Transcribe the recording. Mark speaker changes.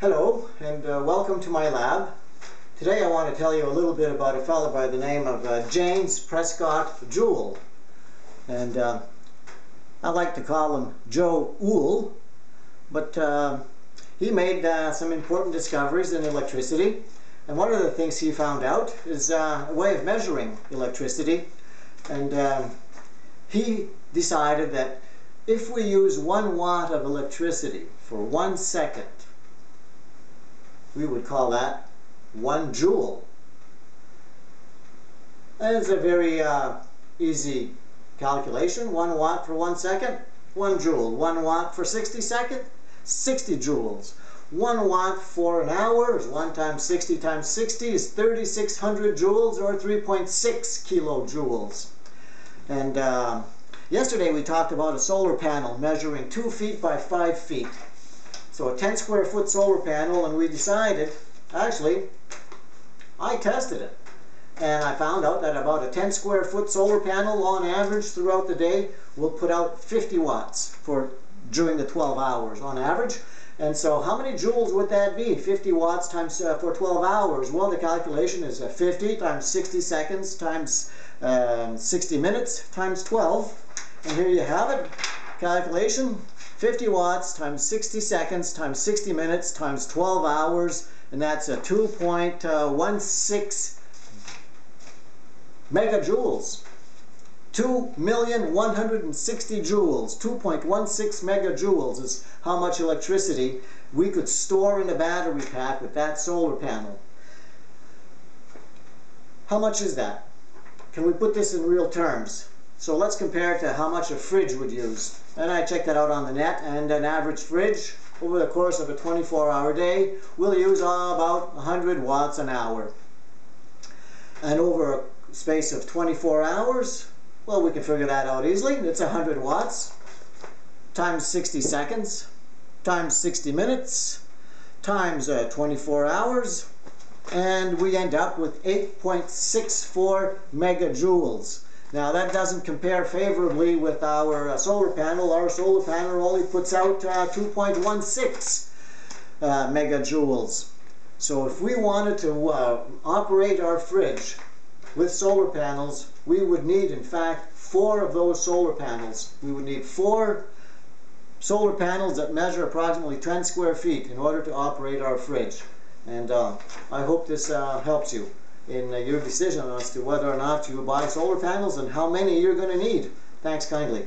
Speaker 1: Hello and uh, welcome to my lab. Today I want to tell you a little bit about a fellow by the name of uh, James Prescott Joule. And uh, I like to call him Joe Ool, but uh, he made uh, some important discoveries in electricity. And one of the things he found out is uh, a way of measuring electricity. And he decided that if we use one watt of electricity for one second, we would call that one joule. And it's a very uh, easy calculation. One watt for one second, one joule. One watt for 60 seconds, 60 joules. One watt for an hour is 1 times 60 times 60 is 3,600 joules or 3.6 kilojoules. And uh, yesterday we talked about a solar panel measuring 2 feet by 5 feet. So a 10 square foot solar panel and we decided, actually, I tested it. And I found out that about a 10 square foot solar panel on average throughout the day will put out 50 watts for during the 12 hours on average. And so how many joules would that be? 50 watts times uh, for 12 hours. Well, the calculation is uh, 50 times 60 seconds times um, 60 minutes times 12. And here you have it. Calculation 50 watts times 60 seconds times 60 minutes times 12 hours, and that's a 2.16 uh, megajoules. 2,160 joules, 2.16 megajoules is how much electricity we could store in a battery pack with that solar panel. How much is that? Can we put this in real terms? So let's compare it to how much a fridge would use. And I checked that out on the net, and an average fridge over the course of a 24-hour day will use about 100 watts an hour. And over a space of 24 hours, well, we can figure that out easily. It's 100 watts times 60 seconds times 60 minutes times uh, 24 hours, and we end up with 8.64 megajoules. Now that doesn't compare favorably with our uh, solar panel. Our solar panel only puts out uh, 2.16 uh, megajoules. So if we wanted to uh, operate our fridge with solar panels, we would need in fact four of those solar panels. We would need four solar panels that measure approximately 10 square feet in order to operate our fridge. And uh, I hope this uh, helps you in uh, your decision as to whether or not you buy solar panels and how many you're going to need. Thanks kindly.